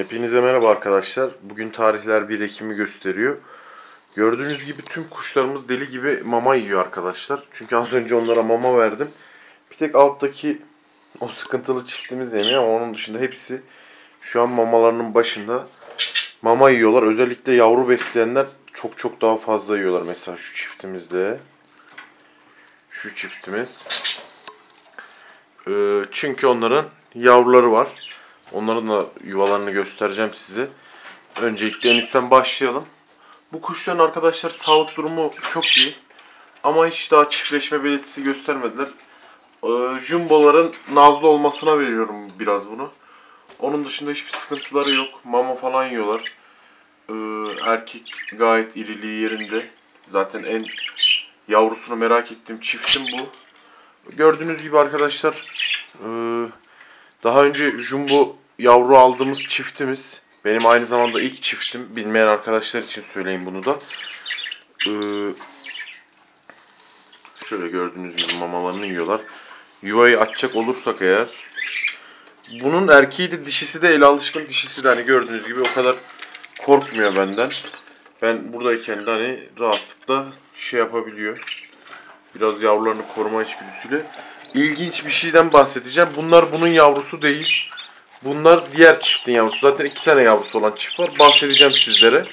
Hepinize merhaba arkadaşlar. Bugün tarihler 1 Ekim'i gösteriyor. Gördüğünüz gibi tüm kuşlarımız deli gibi mama yiyor arkadaşlar. Çünkü az önce onlara mama verdim. Bir tek alttaki o sıkıntılı çiftimiz yemiyor ama onun dışında hepsi şu an mamalarının başında mama yiyorlar. Özellikle yavru besleyenler çok çok daha fazla yiyorlar. Mesela şu çiftimizde. Şu çiftimiz. Ee, çünkü onların yavruları var. Onların da yuvalarını göstereceğim size. Öncelikle en üstten başlayalım. Bu kuşların arkadaşlar sağlık durumu çok iyi. Ama hiç daha çiftleşme belirtisi göstermediler. Ee, jumboların nazlı olmasına veriyorum biraz bunu. Onun dışında hiçbir sıkıntıları yok. Mama falan yiyorlar. Ee, erkek gayet iriliği yerinde. Zaten en yavrusunu merak ettiğim çiftim bu. Gördüğünüz gibi arkadaşlar e, daha önce jumbo yavru aldığımız çiftimiz. Benim aynı zamanda ilk çiftim. Bilmeyen arkadaşlar için söyleyeyim bunu da. Ee, şöyle gördüğünüz gibi mamalarını yiyorlar. Yuvayı açacak olursak eğer bunun erkeği de dişisi de el alışkın dişisi de hani gördüğünüz gibi o kadar korkmuyor benden. Ben buradayken de hani rahatlıkla şey yapabiliyor. Biraz yavrularını koruma içgüdüsüyle. İlginç bir şeyden bahsedeceğim. Bunlar bunun yavrusu değil. Bunlar diğer çiftin yavrusu. Zaten iki tane yavrusu olan çift var. Bahsedeceğim sizlere.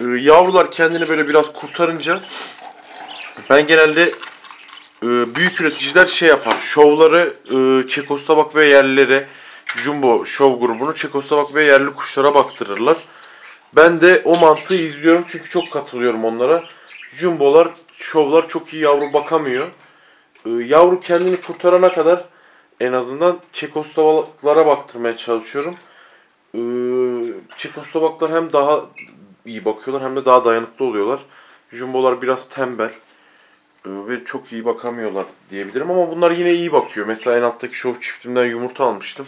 Ee, yavrular kendini böyle biraz kurtarınca ben genelde e, büyük üreticiler şey yapar. Şovları e, Çekoslovak ve yerlilere Jumbo şov grubunu Çekoslovak ve yerli kuşlara baktırırlar. Ben de o mantığı izliyorum çünkü çok katılıyorum onlara. Jumbolar, şovlar çok iyi yavru bakamıyor. Ee, yavru kendini kurtarana kadar en azından Çekoslovaklara baktırmaya çalışıyorum. Ee, Çekoslovaklar hem daha iyi bakıyorlar hem de daha dayanıklı oluyorlar. Jumbolar biraz tembel ee, ve çok iyi bakamıyorlar diyebilirim ama bunlar yine iyi bakıyor. Mesela en alttaki şov çiftimden yumurta almıştım.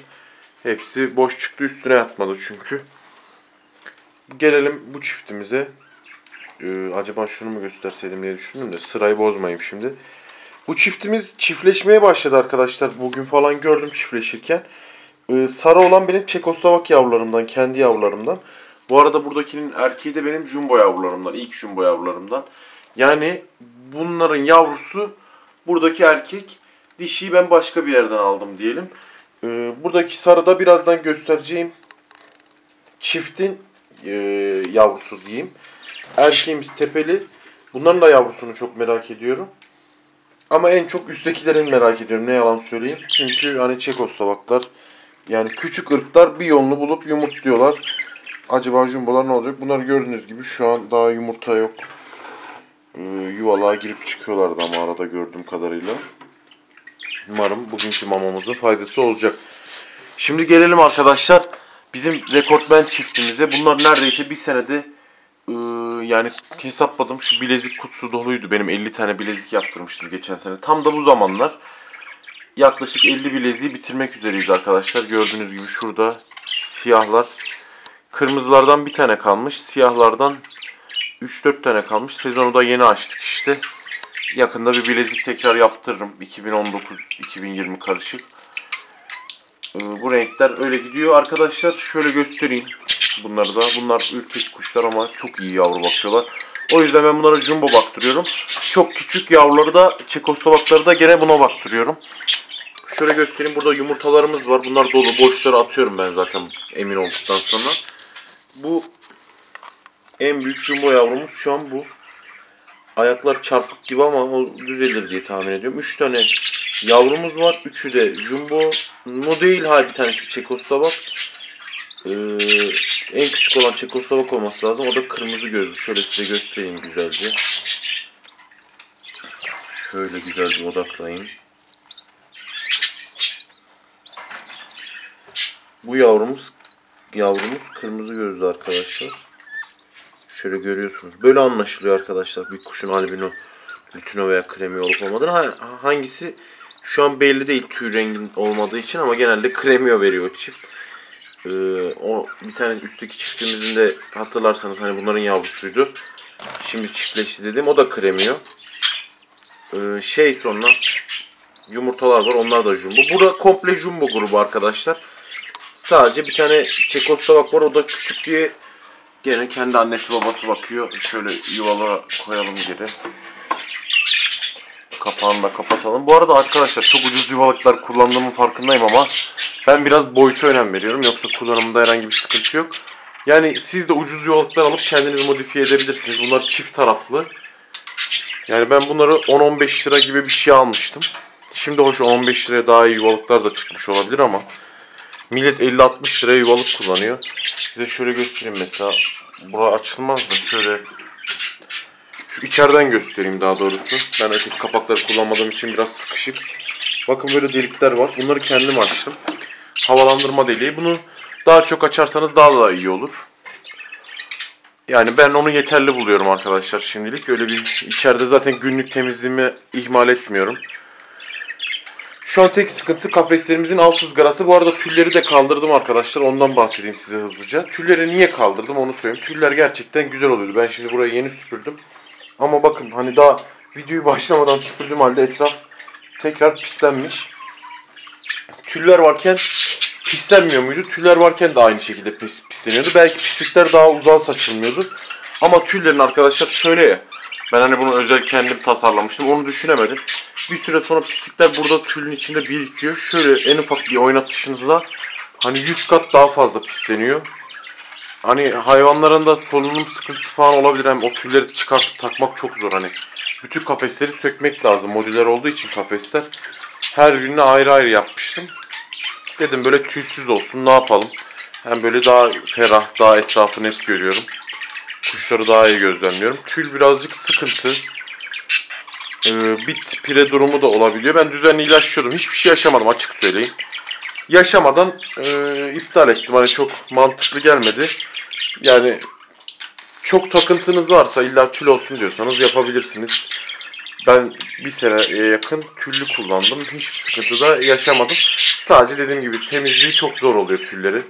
Hepsi boş çıktı üstüne yatmadı çünkü. Gelelim bu çiftimize. Ee, acaba şunu mu gösterseydim diye düşündüm de sırayı bozmayayım şimdi. Bu çiftimiz çiftleşmeye başladı arkadaşlar. Bugün falan gördüm çiftleşirken. Ee, sarı olan benim Çekoslovak yavrularımdan, kendi yavrularımdan. Bu arada buradakinin erkeği de benim jumbo yavrularımdan, ilk jumbo yavrularımdan. Yani bunların yavrusu buradaki erkek. Dişiyi ben başka bir yerden aldım diyelim. Ee, buradaki sarıda birazdan göstereceğim çiftin e, yavrusu diyeyim. Erkeğimiz tepeli. Bunların da yavrusunu çok merak ediyorum. Ama en çok üsttekilerin merak ediyorum ne yalan söyleyeyim. Çünkü hani Çekoslovaklar yani küçük ırklar bir yolunu bulup yumurtluyorlar. Acaba jumbolar ne olacak? Bunlar gördüğünüz gibi şu an daha yumurta yok. Ee, yuvalığa girip çıkıyorlardı ama arada gördüğüm kadarıyla. Umarım bugünkü mamamızın faydası olacak. Şimdi gelelim arkadaşlar bizim rekortmen çiftimize. Bunlar neredeyse bir senede yani hesapladım şu bilezik kutusu doluydu. Benim 50 tane bilezik yaptırmıştım geçen sene. Tam da bu zamanlar yaklaşık 50 bileziği bitirmek üzereyiz arkadaşlar. Gördüğünüz gibi şurada siyahlar. Kırmızılardan bir tane kalmış. Siyahlardan 3-4 tane kalmış. Sezonu da yeni açtık işte. Yakında bir bilezik tekrar yaptırırım. 2019-2020 karışık. Ee, bu renkler öyle gidiyor. Arkadaşlar şöyle göstereyim bunları da. Bunlar ürkek kuşlar ama çok iyi yavru bakıyorlar. O yüzden ben bunlara jumbo baktırıyorum. Çok küçük yavruları da Çekoslovakları da gene buna baktırıyorum. Şöyle göstereyim. Burada yumurtalarımız var. Bunlar dolu. Boşları atıyorum ben zaten emin olduktan sonra. Bu en büyük jumbo yavrumuz şu an bu. Ayaklar çarpık gibi ama o düzelir diye tahmin ediyorum. 3 tane yavrumuz var. Üçü de jumbo. No değil ha bir tanesi Çekoslovak. Ee, en küçük olan Çekoslovak olması lazım. O da kırmızı gözlü. Şöyle size göstereyim güzelce. Şöyle güzelce odaklayayım. Bu yavrumuz yavrumuz kırmızı gözlü arkadaşlar. Şöyle görüyorsunuz. Böyle anlaşılıyor arkadaşlar bir kuşun albino, lütino veya kremi olup olmadığını. Hangisi şu an belli değil tüy rengin olmadığı için ama genelde kremiyo veriyor çift. Ee, o bir tane üstteki çiftimizin de hatırlarsanız hani bunların yavrusuydu. Şimdi çiftleşti dedim. O da kremiyor. Ee, şey sonra yumurtalar var. Onlar da jumbo. Burada komple jumbo grubu arkadaşlar. Sadece bir tane Çekoslovak var o da küçük diye gene kendi annesi babası bakıyor. Şöyle yuvala koyalım geri. Kapağını da kapatalım. Bu arada arkadaşlar çok ucuz yuvalıklar kullandığımın farkındayım ama ben biraz boyuta önem veriyorum. Yoksa kullanımında herhangi bir sıkıntı yok. Yani siz de ucuz yuvalıklar alıp kendiniz modifiye edebilirsiniz. Bunlar çift taraflı. Yani ben bunları 10-15 lira gibi bir şey almıştım. Şimdi hoş 15 liraya daha iyi yuvalıklar da çıkmış olabilir ama millet 50-60 liraya yuvalık kullanıyor. Size şöyle göstereyim mesela. Bura açılmaz da şöyle şu içeriden göstereyim daha doğrusu. Ben öteki kapakları kullanmadığım için biraz sıkışık. Bakın böyle delikler var. Bunları kendim açtım. Havalandırma deliği. Bunu daha çok açarsanız daha da iyi olur. Yani ben onu yeterli buluyorum arkadaşlar şimdilik. Öyle bir içeride zaten günlük temizliğimi ihmal etmiyorum. Şu an tek sıkıntı kafeslerimizin alt ızgarası. Bu arada tülleri de kaldırdım arkadaşlar. Ondan bahsedeyim size hızlıca. Tülleri niye kaldırdım onu söyleyeyim. Tüller gerçekten güzel oluyordu. Ben şimdi burayı yeni süpürdüm. Ama bakın hani daha videoyu başlamadan süpürdüğüm halde etraf tekrar pislenmiş. Tüller varken pislenmiyor muydu? Tüller varken de aynı şekilde pis, pisleniyordu. Belki pislikler daha uzağa saçılmıyordu. Ama tüllerin arkadaşlar şöyle ya. Ben hani bunu özel kendim tasarlamıştım. Onu düşünemedim. Bir süre sonra pislikler burada tülün içinde birikiyor. Şöyle en ufak bir oynatışınızda hani 100 kat daha fazla pisleniyor. Hani hayvanların da solunum sıkıntısı falan olabilir. Hem o tülleri çıkartıp takmak çok zor hani. Bütün kafesleri sökmek lazım. Modüler olduğu için kafesler. Her birini ayrı ayrı yapmıştım. Dedim böyle tüysüz olsun ne yapalım. Hem böyle daha ferah, daha etrafı net görüyorum. Kuşları daha iyi gözlemliyorum. Tül birazcık sıkıntı. Ee, bit pire durumu da olabiliyor. Ben düzenli ilaçlıyordum. Hiçbir şey yaşamadım açık söyleyeyim. Yaşamadan e, iptal ettim. Hani çok mantıklı gelmedi. Yani çok takıntınız varsa illa tül olsun diyorsanız yapabilirsiniz. Ben bir seneye yakın tüllü kullandım. Hiçbir sıkıntı da yaşamadım. Sadece dediğim gibi temizliği çok zor oluyor tülleri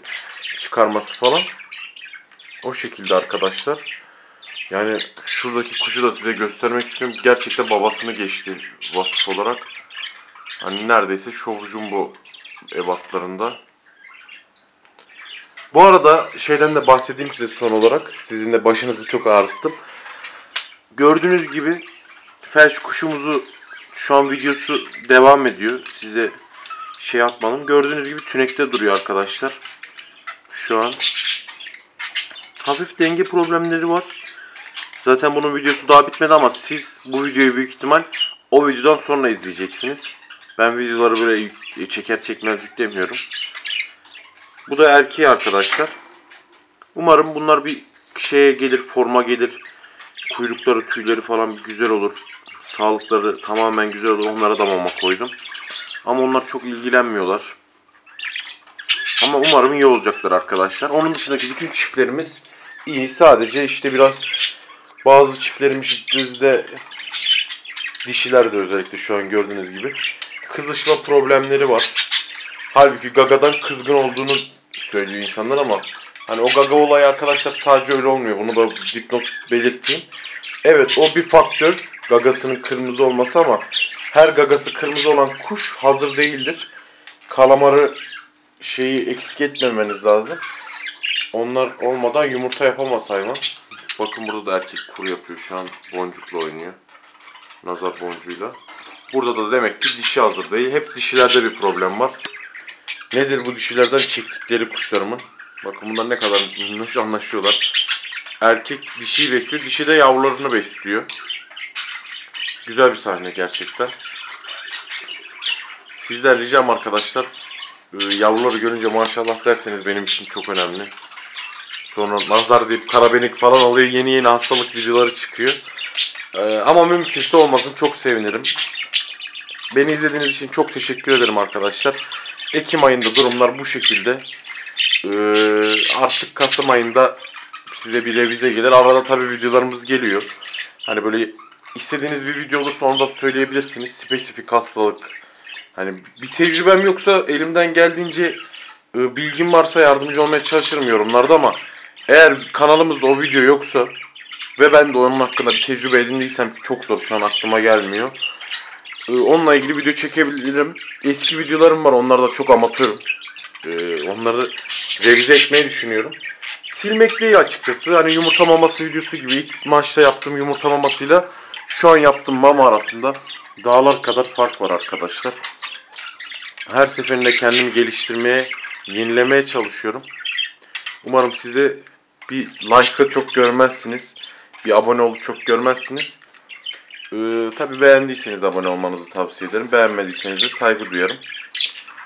çıkarması falan. O şekilde arkadaşlar. Yani şuradaki kuşu da size göstermek istiyorum. Gerçekten babasını geçti vasıf olarak. Hani neredeyse şov jumbo ebatlarında. Bu arada şeyden de bahsedeyim size son olarak. Sizin de başınızı çok ağrıttım. Gördüğünüz gibi felç kuşumuzu şu an videosu devam ediyor. Size şey atmadım. Gördüğünüz gibi tünekte duruyor arkadaşlar. Şu an hafif denge problemleri var. Zaten bunun videosu daha bitmedi ama siz bu videoyu büyük ihtimal o videodan sonra izleyeceksiniz. Ben videoları böyle çeker çekmez yüklemiyorum. Bu da erkeği arkadaşlar. Umarım bunlar bir şeye gelir, forma gelir. Kuyrukları, tüyleri falan güzel olur. Sağlıkları tamamen güzel olur. Onlara da mama koydum. Ama onlar çok ilgilenmiyorlar. Ama umarım iyi olacaklar arkadaşlar. Onun dışındaki bütün çiftlerimiz iyi. Sadece işte biraz bazı çiftlerimizde dişiler de özellikle şu an gördüğünüz gibi kızışma problemleri var. Halbuki Gaga'dan kızgın olduğunu söylüyor insanlar ama hani o Gaga olayı arkadaşlar sadece öyle olmuyor. Bunu da dipnot belirteyim. Evet o bir faktör. Gagasının kırmızı olması ama her gagası kırmızı olan kuş hazır değildir. Kalamarı şeyi eksik etmemeniz lazım. Onlar olmadan yumurta yapamaz hayvan. Bakın burada da erkek kuru yapıyor şu an. Boncukla oynuyor. Nazar boncuğuyla. Burada da demek ki dişi hazır değil. Hep dişilerde bir problem var. Nedir bu dişilerden çektikleri kuşlarımın? Bakın bunlar ne kadar minnoş anlaşıyorlar. Erkek dişiyi besliyor. Dişi de yavrularını besliyor. Güzel bir sahne gerçekten. Sizden ricam arkadaşlar. e, Yavruları görünce maşallah derseniz benim için çok önemli. Sonra nazar deyip karabenik falan oluyor. Yeni yeni hastalık videoları çıkıyor. Ee, ama mümkünse olmasın çok sevinirim. Beni izlediğiniz için çok teşekkür ederim arkadaşlar. Ekim ayında durumlar bu şekilde. Ee, artık Kasım ayında size bir revize gelir. Arada tabi videolarımız geliyor. Hani böyle istediğiniz bir video olursa onu da söyleyebilirsiniz. Spesifik hastalık. Hani bir tecrübem yoksa elimden geldiğince e, bilgim varsa yardımcı olmaya çalışırım yorumlarda ama eğer kanalımızda o video yoksa ve ben de onun hakkında bir tecrübe edindiysem ki çok zor şu an aklıma gelmiyor. Ee, Onunla ilgili video çekebilirim. Eski videolarım var. Onlar da çok amatörüm. Ee, onları revize etmeyi düşünüyorum. Silmek değil açıkçası. Hani yumurta maması videosu gibi ilk maçta yaptığım yumurta mamasıyla şu an yaptığım mama arasında dağlar kadar fark var arkadaşlar. Her seferinde kendimi geliştirmeye, yenilemeye çalışıyorum. Umarım siz de bir like'ı çok görmezsiniz. Bir abone olup çok görmezsiniz. Ee, tabii beğendiyseniz abone olmanızı tavsiye ederim. Beğenmediyseniz de saygı duyarım.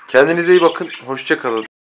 Kendinize iyi bakın. Hoşça kalın.